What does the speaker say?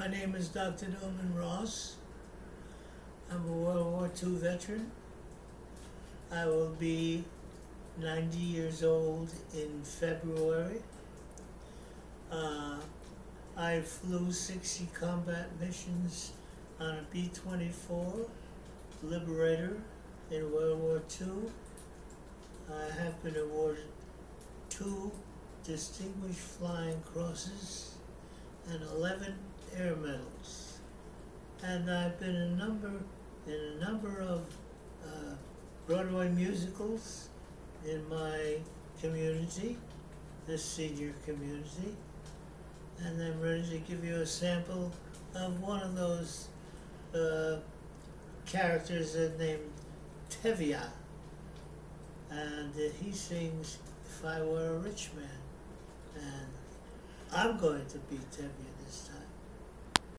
My name is Dr. Norman Ross. I'm a World War II veteran. I will be 90 years old in February. Uh, I flew 60 combat missions on a B 24 Liberator in World War II. I have been awarded two Distinguished Flying Crosses and 11 air medals. And I've been a number in a number of uh, Broadway musicals in my community, this senior community. And I'm ready to give you a sample of one of those uh, characters named Tevye. And he sings If I Were a Rich Man. And I'm going to be Tevye this time.